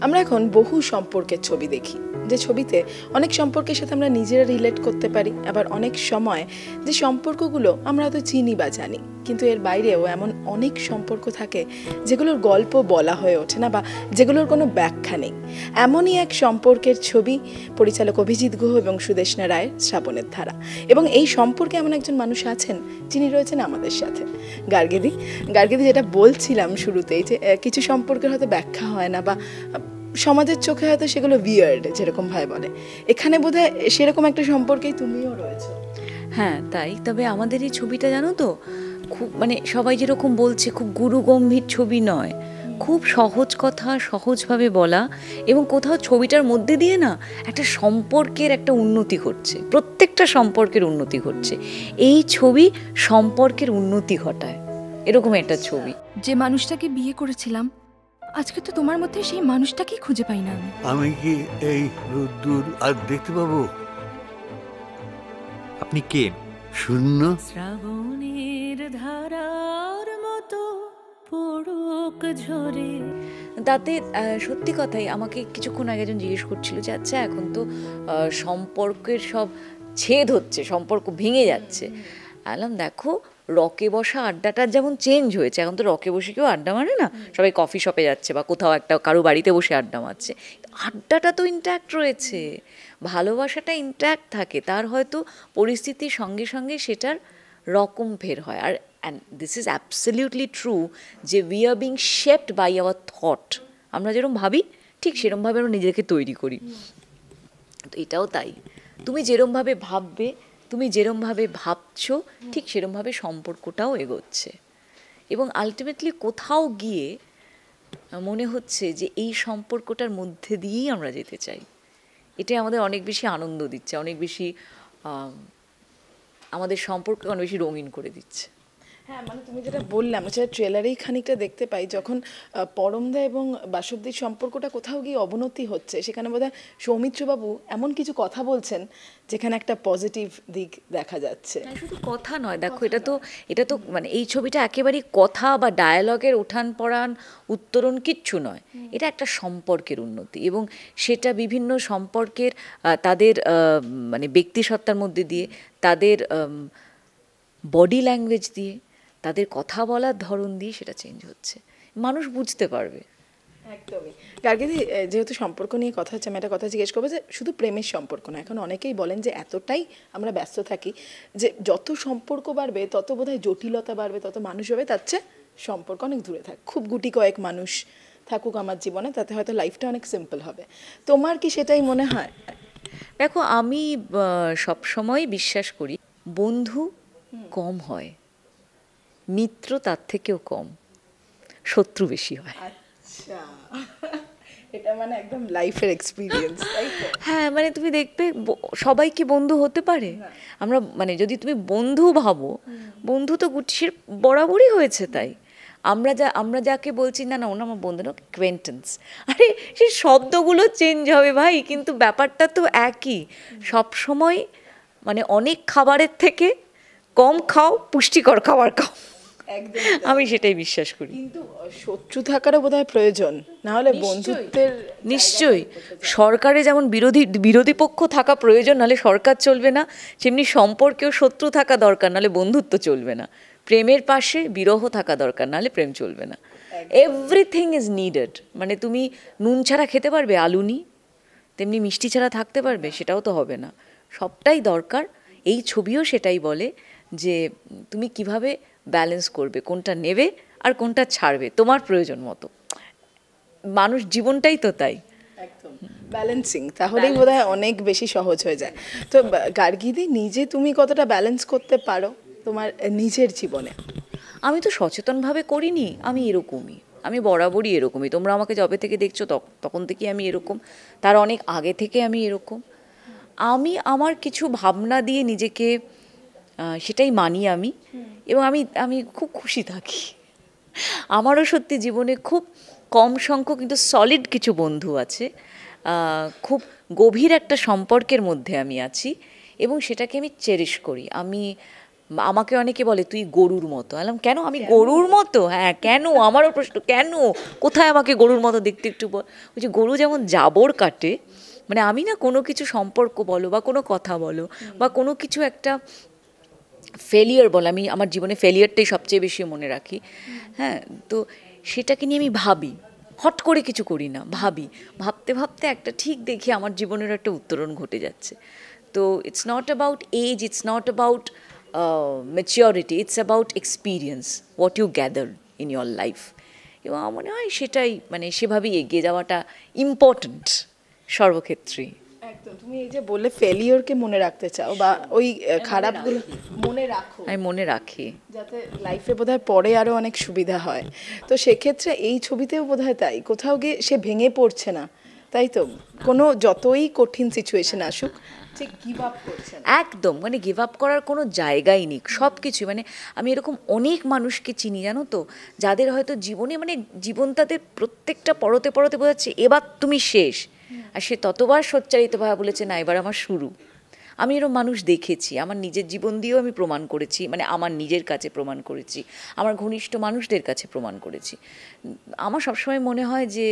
আমরা এখন বহু সম্পর্কের ছবি দেখি, যে ছবিতে অনেক সম্পর্কের সাথে আমরা নিজেরা রিলেট করতে পারি, আবার অনেক সময় যে সম্পর্কগুলো আমরা হয়তো চিনি বা জানি। কিন্তু এর বাইরেও এমন অনেক সম্পর্ক থাকে যেগুলোর গল্প বলা হয়ে ওঠে না বা যেগুলোর কোনো ব্যাখ্যা নেই। এমনই এক সম্পর্কের ছবি, পরিচালক অভিজিৎ গুহ এবং সুদেষ্ণা রায়ের শ্রাবণের ধারা। এবং এই সম্পর্কে এমন একজন মানুষ আছেন, যিনি রয়েছেন আমাদের সাথে। গার্গেদি গার্গেদি যেটা বলছিলাম শুরুতেই যে কিছু সম্পর্কের হয়তো ব্যাখ্যা হয় না বা সমাজের চোখে হয়তো সেগুলো বিয়ার্ড যেরকম ভাই বলে। এখানে বোধহয় সেরকম একটা সম্পর্কেই তুমিও রয়েছে। হ্যাঁ তাই। তবে আমাদের এই ছবিটা জানো তো খুব মানে সবাই যেরকম বলছে খুব গুরু গম্ভীর ছবি নয়। খুব সহজ কথা সহজভাবে বলা এবং কোথাও ছবিটার মধ্যে দিয়ে না একটা সম্পর্কের একটা উন্নতি ঘটছে। প্রত্যেকটা সম্পর্কের উন্নতি ঘটছে। এই ছবি সম্পর্কের উন্নতি ঘটায়। এরকম একটা ছবি। যে মানুষটাকে বিয়ে করেছিলাম আজকে তো তোমার মধ্যে সেই মানুষটাকেই খুঁজে পাই না আমি। কি এই রোদ্দুর আর দেখতে পাবো? আপনি কে? শূন্য। শ্রাবণের ধারার মতো পড়ুক ঝরে। তাতে সত্যি কথাই আমাকে কিছুক্ষণ আগে একজন জিজ্ঞেস করছিল যে আচ্ছা এখন তো সম্পর্কের সব ছেদ হচ্ছে সম্পর্ক ভেঙে যাচ্ছে। আলাম দেখো রকে বসা আড্ডাটা যেমন চেঞ্জ হয়েছে এখন তো রকে বসে কেউ আড্ডা মারে না সবাই কফি শপে যাচ্ছে বা কোথাও একটা কারও বাড়িতে বসে আড্ডা মারছে। আড্ডাটা তো ইন্ট্যাক্ট রয়েছে। ভালোবাসাটা ইন্ট্যাক্ট থাকে তার হয়তো পরিস্থিতির সঙ্গে সঙ্গে সেটার রকম ফের হয়। আর and this is absolutely true যে we are being shaped by our thought আমরা যেরকম ভাবি, ঠিক সেরমভাবে আমরা নিজেকে তৈরি করি। তো এটাও তাই। তুমি যেরমভাবে ভাববে, তুমি যেরমভাবে ভাবছ, ঠিক সেরমভাবে সম্পর্কটাও এগোচ্ছে। এবং আলটিমেটলি কোথাও গিয়ে, মনে হচ্ছে যে এই সম্পর্কটার মধ্যে দিয়েই আমরা যেতে চাই। এটাই আমাদের অনেক বেশি আনন্দ দিচ্ছে, অনেক বেশি আমাদের সম্পর্ক অনেক বেশি রঙিন করে দিচ্ছে। হ্যাঁ মানে তুমি যেটা বললাম সেটা ট্রেলারেই খানিকটা দেখতে পাই যখন পরমদা এবং বাসবদির সম্পর্কটা কোথাও গিয়ে অবনতি হচ্ছে সেখানে বোধহয় সৌমিত্রবাবু এমন কিছু কথা বলছেন যেখানে একটা পজিটিভ দিক দেখা যাচ্ছে। শুধু কথা নয় দেখো এটা তো এটা তো মানে এই ছবিটা একেবারেই কথা বা ডায়ালগের উঠান পড়ান উত্তরণ কিচ্ছু নয়। এটা একটা সম্পর্কের উন্নতি এবং সেটা বিভিন্ন সম্পর্কের তাদের মানে ব্যক্তিসত্তার মধ্যে দিয়ে তাদের বডি ল্যাঙ্গুয়েজ দিয়ে তাদের কথা বলার ধরন দিয়ে সেটা চেঞ্জ হচ্ছে। মানুষ বুঝতে পারবে। একদমই। গার্গিদি যেহেতু সম্পর্ক নিয়ে কথা হচ্ছে আমি একটা কথা জিজ্ঞেস করব যে শুধু প্রেমের সম্পর্ক না এখন অনেকেই বলেন যে এতটাই আমরা ব্যস্ত থাকি যে যত সম্পর্ক বাড়বে তত বোধহয় জটিলতা বাড়বে তত মানুষ হবে তার চেয়ে সম্পর্ক অনেক দূরে থাক। খুব গুটি কয়েক মানুষ থাকুক আমার জীবনে তাতে হয়তো লাইফটা অনেক সিম্পল হবে। তোমার কি সেটাই মনে হয়? দেখো আমি সব সময় বিশ্বাস করি বন্ধু কম হয়। মিত্র তার থেকেও কম শত্রু বেশি হয়। আচ্ছা। এটা মানে একদম লাইফের এক্সপিরিয়েন্স হ্যাঁ মানে তুমি দেখবে সবাই কি বন্ধু হতে পারে? আমরা মানে যদি তুমি বন্ধু ভাবো বন্ধু তো গুটির বরাবরই হয়েছে তাই। আমরা যা আমরা যাকে বলছি না না ওনা আমার বন্ধু না অ্যাকোয়েন্টেন্স আরে সেই শব্দগুলো চেঞ্জ হবে ভাই কিন্তু ব্যাপারটা তো একই। সব সময় মানে অনেক খাবারের থেকে কম খাও পুষ্টিকর খাবার খাও। আমি সেটাই বিশ্বাস করি। কিন্তু শত্রু থাকারও বোধহয় প্রয়োজন। না হলে বন্ধুত্বের নিশ্চয়ই। সরকারে যেমন বিরোধী বিরোধী পক্ষ থাকা প্রয়োজন নাহলে সরকার চলবে না। তেমনি সম্পর্কেও শত্রু থাকা দরকার নাহলে বন্ধুত্ব চলবে না। প্রেমের পাশে বিরহ থাকা দরকার নাহলে প্রেম চলবে না। এভরিথিং ইজ নিডেড মানে তুমি নুন ছাড়া খেতে পারবে আলু নি। তেমনি মিষ্টি ছাড়া থাকতে পারবে সেটাও তো হবে না। সবটাই দরকার। এই ছবিও সেটাই বলে যে তুমি কীভাবে ব্যালেন্স করবে কোনটা নেবে আর কোনটা ছাড়বে তোমার প্রয়োজন মতো। মানুষ জীবনটাই তো তাই। ব্যালেন্সিং তাহলেই বোধহয় অনেক বেশি সহজ হয়ে যায়। তো গার্গিদি নিজে তুমি কতটা ব্যালেন্স করতে পারো তোমার নিজের জীবনে? আমি তো সচেতনভাবে করিনি আমি এরকমই। আমি বরাবরই এরকমই। তোমরা আমাকে যবে থেকে দেখছ তখ- তখন থেকে আমি এরকম। তার অনেক আগে থেকে আমি এরকম। আমি আমার কিছু ভাবনা দিয়ে নিজেকে সেটাই মানি আমি। এবং আমি আমি খুব খুশি থাকি। আমারও সত্যি জীবনে খুব কম সংখ্যক কিন্তু সলিড কিছু বন্ধু আছে। খুব গভীর একটা সম্পর্কের মধ্যে আমি আছি এবং সেটাকে আমি চেরিশ করি। আমি আমাকে অনেকে বলে তুই গরুর মতো। আলাম কেন? আমি গরুর মতো? হ্যাঁ কেন? আমারও প্রশ্ন কেন? কোথায় আমাকে গরুর মতো দেখতে একটু বল? বলছি গরু যেমন জাবর কাটে মানে আমি না কোনো কিছু সম্পর্ক বলো বা কোনো কথা বলো বা কোনো কিছু একটা ফেলিয়ার বল, আমি আমার জীবনে ফেলিয়ারটাই সবচেয়ে বেশি মনে রাখি। হ্যাঁ তো সেটাকে নিয়ে আমি ভাবি। হট করে কিছু করি না, ভাবি। ভাবতে ভাবতে একটা ঠিক দেখি আমার জীবনের একটা উত্তরণ ঘটে যাচ্ছে। তো it's not about age it's not about maturity it's about experience what you gather in your life এবং আমার মনে হয় সেটাই মানে সেভাবেই এগিয়ে যাওয়াটা ইম্পর্ট্যান্ট সর্বক্ষেত্রেই। তুমি এই যে বলে ফেলিওরকে মনে রাখতে চাও বা ওই খারাপগুলো মনে রাখো। আমি মনে রাখি। যাতে লাইফে বোধহয় পরে আরও অনেক সুবিধা হয়। তো সেক্ষেত্রে এই ছবিতেও বোধহয় তাই। কোথাও গিয়ে সে ভেঙে পড়ছে না। তাই তো? কোনো যতই কঠিন সিচুয়েশন আসুক সে গিভ আপ একদম। মানে গিভ আপ করার কোনো জায়গাই নেই। সব কিছু মানে আমি এরকম অনেক মানুষকে চিনি জানো তো? যাদের হয়তো জীবনে মানে জীবন তাদের প্রত্যেকটা পরতে পরতে বোঝাচ্ছে এবার তুমি শেষ। আর সে ততবার সোচ্চারিতভাবে বলেছে, না, এবার আমার শুরু। আমি এরকম মানুষ দেখেছি, আমার নিজের জীবন দিয়েও আমি প্রমাণ করেছি মানে আমার নিজের কাছে প্রমাণ করেছি, আমার ঘনিষ্ঠ মানুষদের কাছে প্রমাণ করেছি। আমার সবসময় মনে হয় যে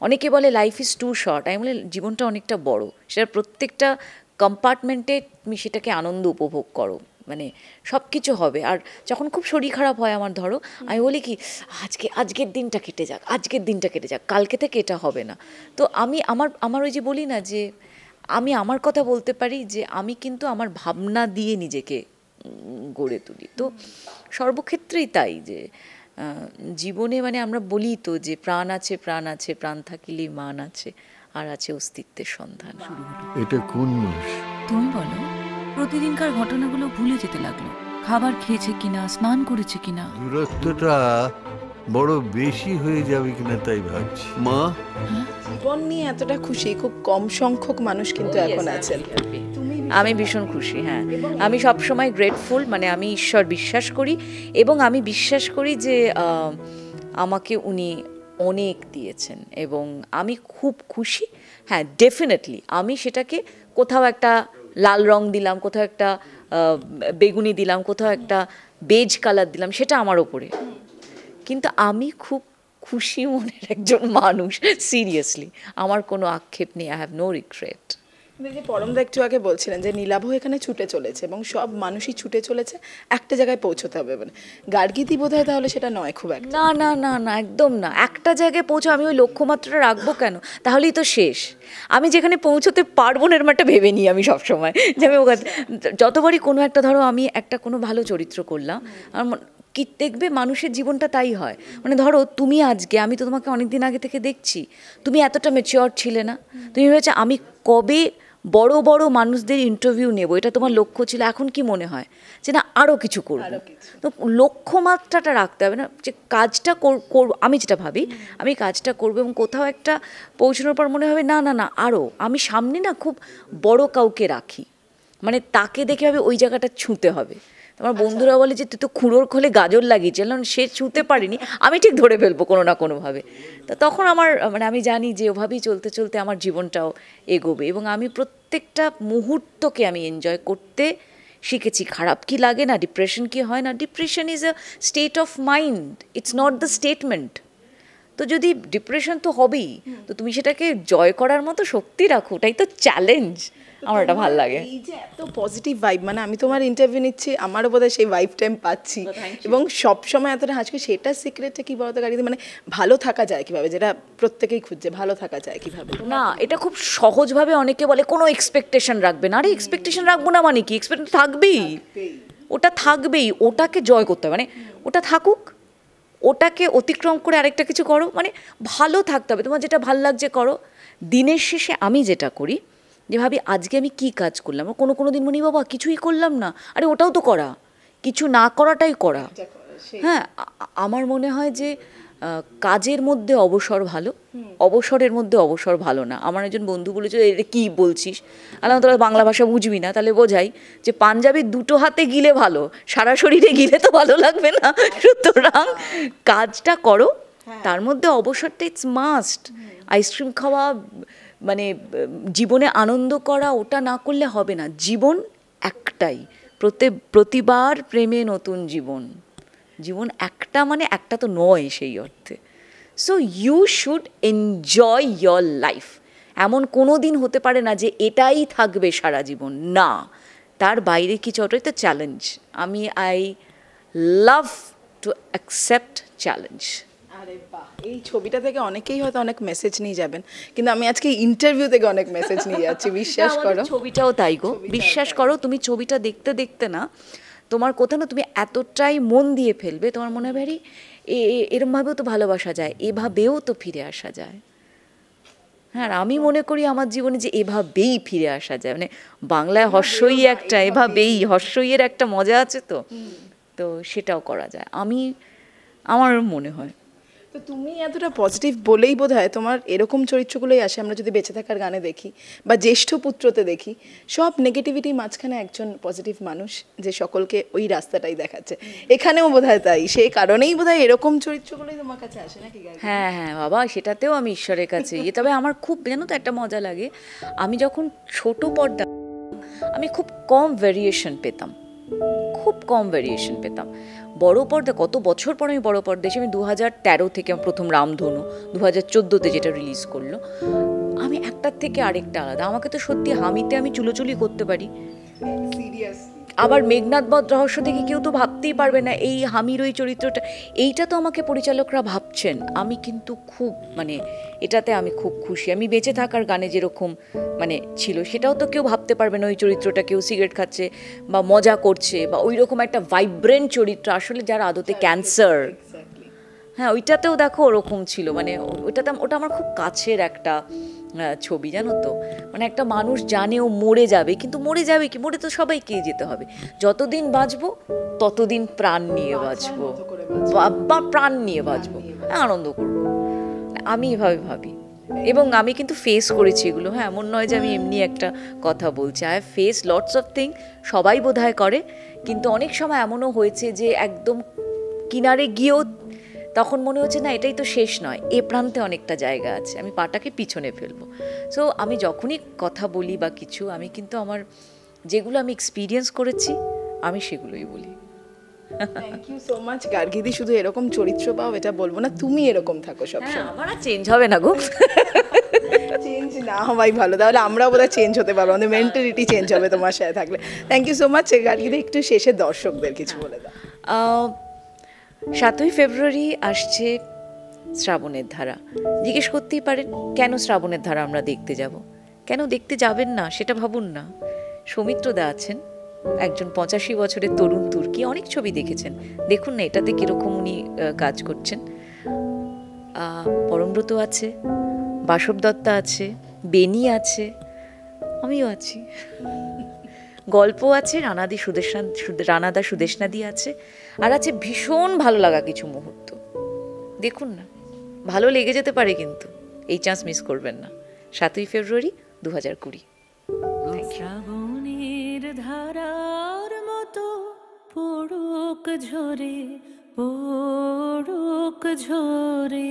অনেকে বলে লাইফ ইজ টু শর্ট আমি বলে, জীবনটা অনেকটা বড়। সেটা প্রত্যেকটা কম্পার্টমেন্টে তুমি সেটাকে আনন্দ উপভোগ করো। মানে সব কিছু হবে। আর যখন খুব শরীর খারাপ হয় আমার ধরো আমি বলি কি আজকে আজকের দিনটা কেটে যাক আজকের দিনটা কেটে যাক কালকে থেকে এটা হবে না। তো আমি আমার আমার ওই যে বলি না যে আমি আমার কথা বলতে পারি যে আমি কিন্তু আমার ভাবনা দিয়ে নিজেকে গড়ে তুলি। তো সর্বক্ষেত্রেই তাই যে জীবনে মানে আমরা বলি তো যে প্রাণ আছে প্রাণ আছে প্রাণ থাকিলেই মান আছে আর আছে অস্তিত্বের সন্ধান। এটা কোন মাস? তুমি বলো। প্রতিদিনকার ঘটনাগুলো ভুলে যেতে লাগল। খাবার খেয়েছে কিনা স্নান করেছে কিনা? দূরত্বটা বড় বেশি হয়ে যাবে কিনা তাই ভাবছি। মা? জীবন নিয়ে এতটা খুশি খুব কম সংখ্যক মানুষ কিন্তু এখন আছেন। তুমি আমি ভীষণ খুশি হ্যাঁ। আমি সব সময় গ্রেটফুল মানে আমি ঈশ্বর বিশ্বাস করি এবং আমি বিশ্বাস করি যে আমাকে উনি অনেক দিয়েছেন এবং আমি খুব খুশি হ্যাঁ ডেফিনেটলি আমি সেটাকে কোথাও একটা লাল রং দিলাম, কোথাও একটা বেগুনি দিলাম, কোথাও একটা বেজ কালার দিলাম, সেটা আমার ওপরে। কিন্তু আমি খুব খুশি মনের একজন মানুষ সিরিয়াসলি আমার কোনো আক্ষেপ নেই আই হ্যাভ নো রিগ্রেট যে পরমদা একটু আগে বলছিলেন যে নীলাভ এখানে ছুটে চলেছে এবং সব মানুষই ছুটে চলেছে একটা জায়গায় পৌঁছতে হবে মানে গার্গীতি বোধ হয় তাহলে সেটা নয় খুব একটা। না না না না একদম না। একটা জায়গায় পৌঁছো আমি ওই লক্ষ্যমাত্রাটা রাখব কেন? তাহলেই তো শেষ। আমি যেখানে পৌঁছতে পারব না এরম একটা ভেবে নিই আমি সবসময়। যে আমি ওখানে যতবারই কোনো একটা ধরো আমি একটা কোনো ভালো চরিত্র করলাম মন- কি দেখবে মানুষের জীবনটা তাই হয়। মানে ধরো তুমি আজকে আমি তো তোমাকে অনেক দিন আগে থেকে দেখছি তুমি এতটা মেচিওর ছিলে না। তুমি ভেবেছো আমি কবে বড় বড় মানুষদের ইন্টারভিউ নেব এটা তোমার লক্ষ্য ছিল এখন কি মনে হয়? যে না আরও কিছু করব। তো লক্ষ্যমাত্রাটা রাখতে হবে না যে কাজটা করব আমি যেটা ভাবি আমি কাজটা করব এবং কোথাও একটা পৌঁছানোর পর মনে হবে না না না আরও আমি সামনে না খুব বড় কাউকে রাখি। মানে তাকে দেখে হবে ওই জায়গাটা ছুঁতে হবে। আমার বন্ধুরা বলে যে তুই তো খুঁড়োর খোলে গাজর লাগিয়েছিল সে ছুঁতে পারিনি আমি ঠিক ধরে ফেলব কোনো না কোনোভাবে। তা তখন আমার মানে আমি জানি যে ওভাবেই চলতে চলতে আমার জীবনটাও এগোবে। এবং আমি প্রত্যেকটা মুহূর্তকে আমি এনজয় করতে শিখেছি। খারাপ কি লাগে না ডিপ্রেশন কি হয় না depression is a state of mind it's not the statement তো যদি ডিপ্রেশন তো হবেই তো তুমি সেটাকে জয় করার মতো শক্তি রাখো ওটাই তো চ্যালেঞ্জ আমার এটা ভালো লাগে। এই যে এত পজিটিভ ভাইব মানে আমি তোমার ইন্টারভিউ নিচ্ছি আমারও বোধহয় সেই ভাইব টাইম পাচ্ছি। এবং সব সময় এতটা হাসি সেটা সিক্রেটটা কি বলতো গাড়িতে? মানে ভালো থাকা যায় কীভাবে? যেটা প্রত্যেকেই খুঁজছে ভালো থাকা যায় কীভাবে? না এটা খুব সহজভাবে অনেকে বলে কোনো এক্সপেকটেশন রাখবে না। আরে এক্সপেকটেশন রাখব না মানে কি? এক্সপেক্ট থাকবেই। ওটা থাকবেই ওটাকে জয় করতে হবে। মানে ওটা থাকুক ওটাকে অতিক্রম করে আরেকটা কিছু করো। মানে ভালো থাকতে হবে। তোমার যেটা ভালো লাগছে করো। দিনের শেষে আমি যেটা করি যে ভাবি আজকে আমি কি কাজ করলাম? কোনো কোনো দিন মনে বাবা কিছুই করলাম না। আরে ওটাও তো করা। কিছু না করাটাই করা। হ্যাঁ আমার মনে হয় যে কাজের মধ্যে অবসর ভালো। অবসরের মধ্যে অবসর ভালো না। আমার একজন বন্ধু বলেছিল এটা কি বলছিস? আলাম তোরা বাংলা ভাষা বুঝবি না। তাহলে বোঝাই যে পাঞ্জাবি দুটো হাতে গিলে ভালো। সারা শরীরে গিলে তো ভালো লাগবে না। সুতরাং কাজটা করো। তার মধ্যে অবসরটা ইটস মাস্ট আইসক্রিম খাওয়া মানে জীবনে আনন্দ করা ওটা না করলে হবে না। জীবন একটাই। প্রতি প্রতিবার প্রেমে নতুন জীবন। জীবন একটা মানে একটা তো নয় সেই অর্থে। So you should enjoy your life এমন কোনো দিন হতে পারে না যে এটাই থাকবে সারা জীবন। না। তার বাইরে কিছু ওটাই তো চ্যালেঞ্জ আমি I love to accept challenge আরে বাহ এই ছবিটা থেকে অনেকেই হয়তো অনেক মেসেজ নিয়ে যাবেন কিন্তু আমি আজকে ইন্টারভিউ থেকে অনেক মেসেজ নিয়ে যাচ্ছি বিশ্বাস করো। ছবিটাও তাই গো বিশ্বাস করো তুমি ছবিটা দেখতে দেখতে না তোমার কোথাও না তুমি এতটাই মন দিয়ে ফেলবে তোমার মনে এ- এরমভাবেও তো ভালোবাসা যায় এভাবেও তো ফিরে আসা যায়। হ্যাঁ আমি মনে করি আমার জীবনে যে এভাবেই ফিরে আসা যায় মানে বাংলায় হর্ষই একটা এভাবেই। হর্ষইয়ের একটা মজা আছে তো তো সেটাও করা যায়। আমি আমার মনে হয়। তো তুমি এতটা পজিটিভ বলেই বোধ হয় তোমার এরকম চরিত্রগুলোই আসে। আমরা যদি বেঁচে থাকার গানে দেখি বা জ্যেষ্ঠ পুত্রতে দেখি, সব নেগেটিভিটি মাঝখানে একজন পজিটিভ মানুষ যে সকলকে ওই রাস্তাটাই দেখাচ্ছে। এখানেও বোধ হয় তাই। সেই কারণেই বোধ হয় এরকম চরিত্রগুলোই তোমার কাছে আসে নাকি হ্যাঁ হ্যাঁ বাবা, সেটাতেও আমি ঈশ্বরের কাছে ইয়ে তবে আমার খুব, জানো তো একটা মজা লাগে, আমি যখন ছোট পর্দা, আমি খুব কম ভেরিয়েশন পেতাম। খুব কম ভেরিয়েশন পেতাম। বড় পর্দা, কত বছর পর আমি বড় পর্দা এসে আমি দু হাজার তেরো থেকে আমার প্রথম রামধনু দু হাজার চোদ্দোতে যেটা রিলিজ করল। আমি একটার থেকে আরেকটা আলাদা। আমাকে তো সত্যি হামিতে আমি চুলোচুলি করতে পারি। আবার মেঘনাথ বধ রহস্য দেখে কেউ তো ভাবতেই পারবে না এই হামির ওই চরিত্রটা। এইটা তো আমাকে পরিচালকরা ভাবছেন। আমি কিন্তু খুব মানে এটাতে আমি খুব খুশি। আমি বেঁচে থাকার গানে যেরকম মানে ছিল সেটাও তো কেউ ভাবতে পারবে না ওই চরিত্রটা কেউ সিগারেট খাচ্ছে বা মজা করছে বা ওই রকম একটা ভাইব্রেন্ট চরিত্র। আসলে যার আদতে ক্যান্সার হ্যাঁ ওইটাতেও দেখো ওরকম ছিল। মানে ও- ওইটাতে ওটা আমার খুব কাছের একটা ছবি জানো তো? মানে একটা মানুষ জানে ও মরে যাবে কিন্তু মরে যাবে কি? মরে তো সবাইকে যেতে হবে? যতদিন বাঁচবো ততদিন প্রাণ নিয়ে বাঁচবো। বা- প্রাণ নিয়ে বাঁচবো। আনন্দ করব। আমি এভাবে ভাবি। এবং আমি কিন্তু ফেস করেছি এগুলো। হ্যাঁ এমন নয় যে আমি এমনি একটা কথা বলছি। I face lots of thing সবাই বোধহয় করে। কিন্তু অনেক সময় এমনও হয়েছে যে একদম কিনারে গিয়েও তখন মনে হচ্ছে না এটাই তো শেষ নয়। এ প্রান্তে অনেকটা জায়গা আছে। আমি পাটাকে পিছনে ফেলব। সো আমি যখনই কথা বলি বা কিছু আমি কিন্তু আমার যেগুলো আমি এক্সপিরিয়েন্স করেছি আমি সেগুলোই বলি। থ্যাংক ইউ সো মাচ গার্গিদি। শুধু এরকম চরিত্র পাও এটা বলব না তুমি এরকম থাকো সব হ্যাঁ আমার আর চেঞ্জ হবে না গো। চেঞ্জ না হওয়াই ভালো। তাহলে আমরাও বোধহয় চেঞ্জ হতে পারব। আমাদের মেন্টালিটি চেঞ্জ হবে তোমার সাথে থাকলে। থ্যাংক ইউ সো মাচ গার্গিদি। একটু শেষে দর্শকদের কিছু বলে দাও। সাতই ফেব্রুয়ারি আসছে শ্রাবণের ধারা। জিজ্ঞেস করতেই পারেন, কেন শ্রাবণের ধারা আমরা দেখতে যাব? কেন দেখতে যাবেন না? সেটা ভাবুন না। সৌমিত্রদা আছেন, একজন পঁচাশি বছরের তরুণ তুর্কি, অনেক ছবি দেখেছেন। দেখুন না, এটাতে কীরকম উনি কাজ করছেন। পরমব্রত আছে বাসব দত্তা আছে বেনি আছে, আমিও আছি। গল্প আছে, রানাদি সুদেশনা রানাদা সুদেশনাদি আছে, আর আছে ভীষণ ভালো লাগা কিছু মুহূর্ত। দেখুন না, ভালো লেগে যেতে পারে কিন্তু, এই চান্স মিস করবেন না। সাতই ফেব্রুয়ারি দু হাজার কুড়ি ধারার মতো পড়ুক ঝরে পড়ুক ঝরে।